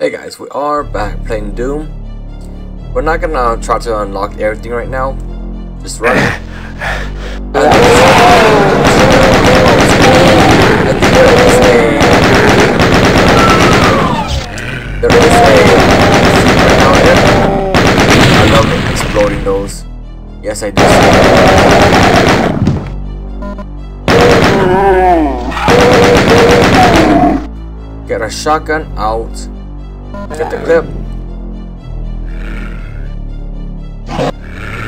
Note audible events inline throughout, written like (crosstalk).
Hey guys, we are back playing Doom. We're not gonna try to unlock everything right now. Just run. And there is (laughs) a there is a secret down there. I love exploding those. Yes, I do. Get a shotgun out. Get the clip.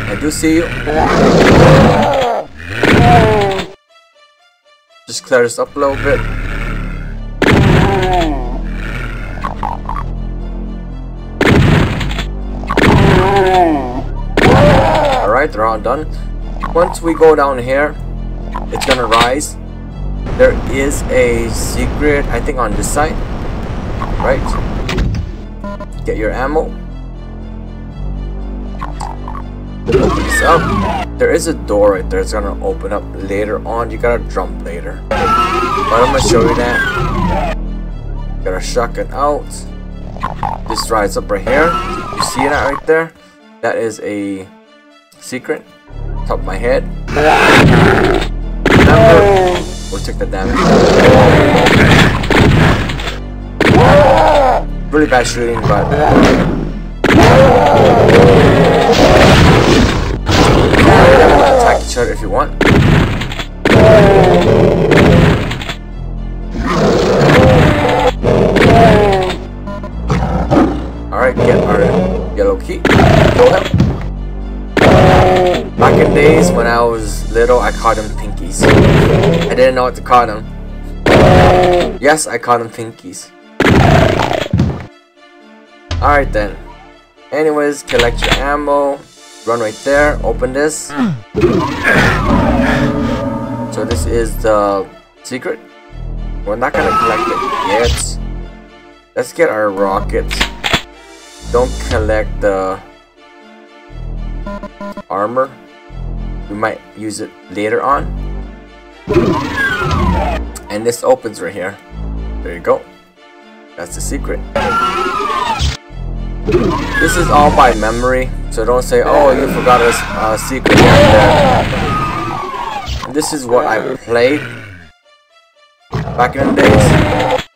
I do see you. Just clear this up a little bit. Alright, they're all done. Once we go down here, it's gonna rise. There is a secret, I think on this side. Right? Get your ammo. There is a door right there. It's gonna open up later on. You gotta jump later. But I'm gonna show you that. Got a shotgun out. This rides up right here. You see that right there? That is a secret. Top of my head. Remember, we'll take the damage. Really bad shooting, but attack each other if you want. Alright, get our yellow key. Kill him. Back in days when I was little, I called them pinkies. I didn't know what to call them. Yes, I called them pinkies. Alright then. Anyways, collect your ammo. Run right there. Open this. So this is the secret. We're not gonna collect it yet. Let's get our rockets. Don't collect the armor. We might use it later on. And this opens right here. There you go. That's the secret. This is all by memory, so don't say, oh, you forgot a uh, secret there. This is what I played back in the days.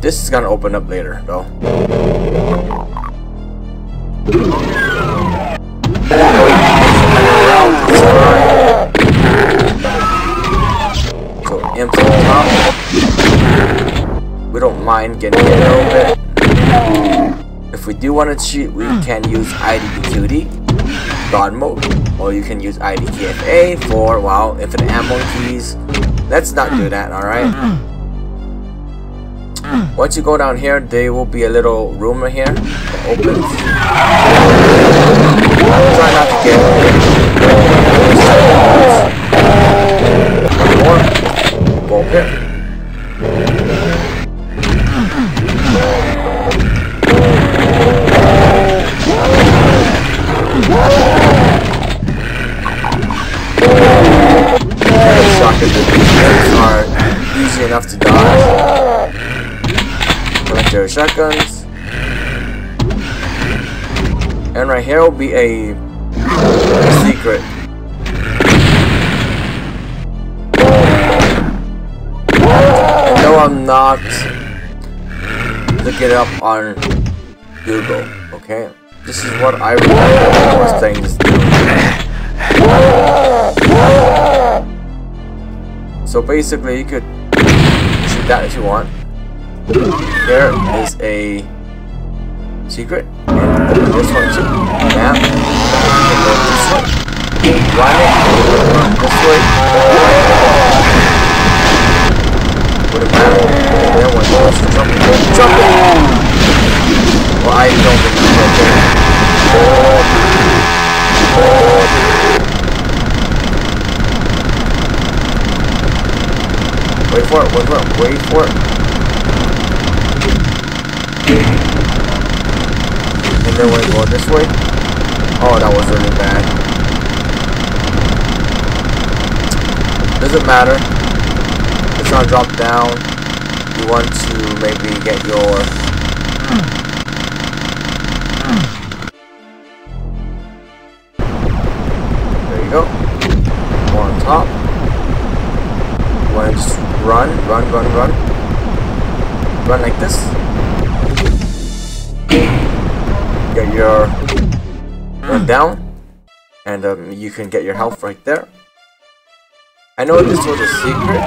This is gonna open up later, though. Mind getting a little bit. If we do want to cheat, we can use IDDQD, God mode, or you can use IDKFA for, wow, infinite ammo keys. Let's not do that, alright? Once you go down here, there will be a little room here that opens. Not to get more. Here. Shotguns. And right here will be a, secret. And no, I'm not looking it up on Google, okay? This is what I remember was playing. So basically, you could shoot that if you want. There is a secret. And this one you can go this way. Run it. This way. Wouldn't matter. And then when it goes jumping, jumping! Well, I don't remember. Wait for it, wait for it, wait for it. We go this way. Oh, that was really bad. Doesn't matter. It's gonna drop down. you want to maybe get your down. And um, you can get your health right there. I know this was a secret.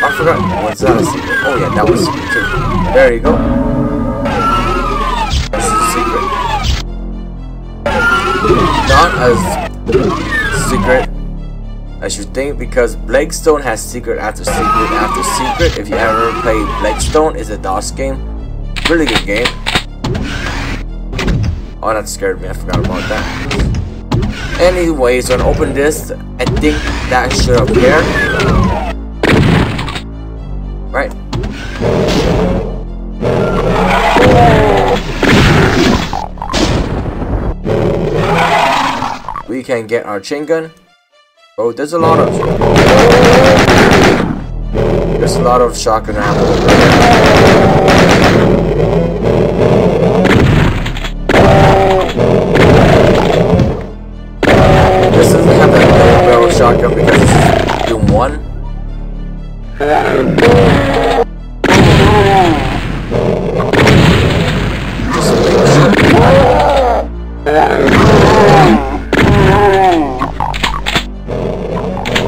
I forgot. Was that a secret? Oh yeah, that was secret too. There you go. This is a secret. Not as secret as you think because Blake Stone has secret after secret after secret. If you ever played Blake Stone, it's a DOS game. Really good game. Oh, that scared me. I forgot about that. Anyway, so to open this, I think that should appear. Right? We can get our chain gun. Oh, there's a lot of... There's a lot of shotgun ammo. Shotgun because this Doom 1. Just to.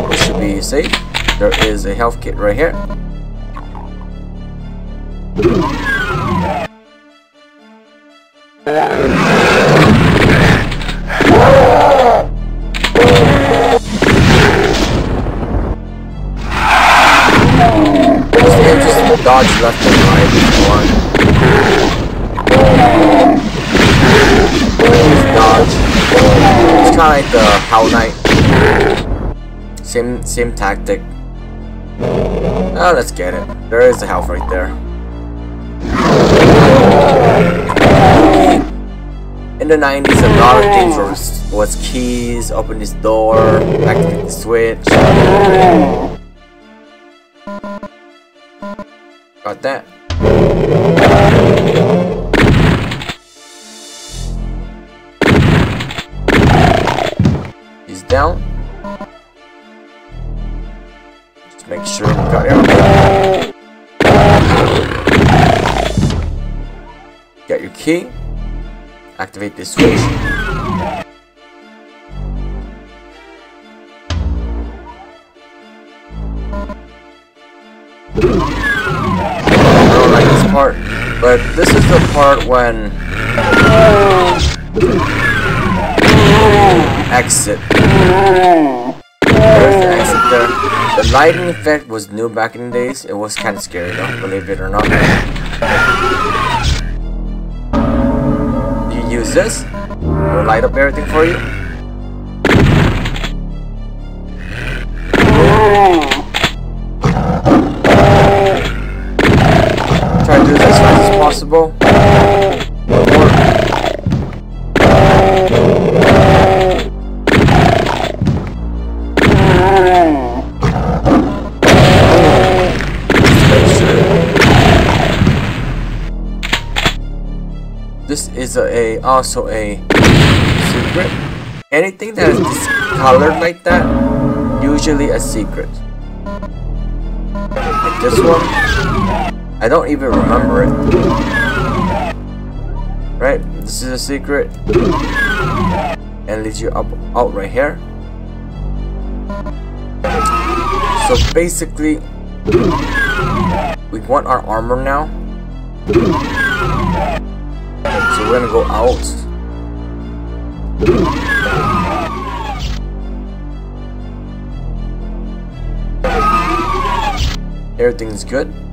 We should be safe. There is a health kit right here. Dodge left and right one. Just dodge. It's kinda like the Hollow Knight. Same same tactic. Oh let's get it. There is the health right there. In the 90s, a lot of things was, was keys, open this door, activate the switch. Got that. He's down. Just make sure we got everything. Get your key. Activate this switch. Part, but this is the part when exit. There's the exit there. The lighting effect was new back in the days. It was kind of scary though, believe it or not. You use this, it'll light up everything for you. Try to do this as fast as possible. This is a, a also a secret. Anything that is discolored like that, usually a secret. This one, I don't even remember it. Right? This is a secret. And leads you up out right here. So basically, we want our armor now. So we're gonna go out. Everything's good.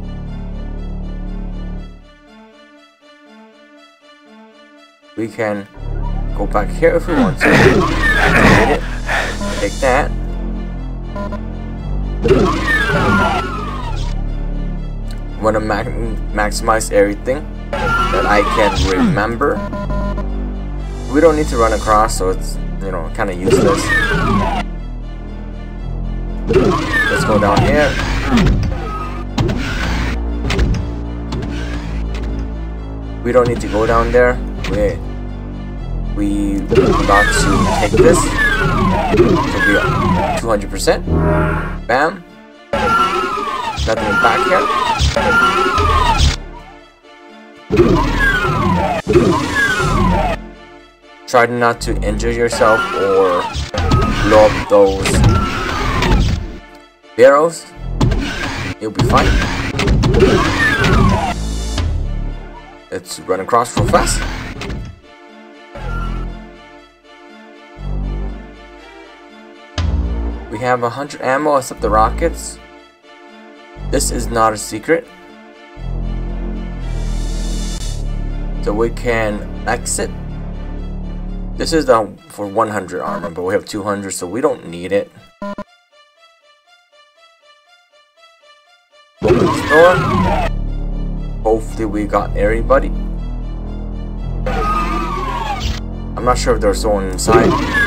We can go back here if we want to. Activate it. Take that. Want to ma maximize everything that I can remember. We don't need to run across, so it's you know kind of useless. Let's go down here. We don't need to go down there. We we about to take this. So we 200%. Bam. Nothing back here. Try not to injure yourself or blow up those barrels. You'll be fine. Let's run across real fast. We have hundred ammo except the rockets. This is not a secret. So we can exit. This is the for 100 armor, but we have 200, so we don't need it. Door. Hopefully we got everybody. I'm not sure if there's someone inside.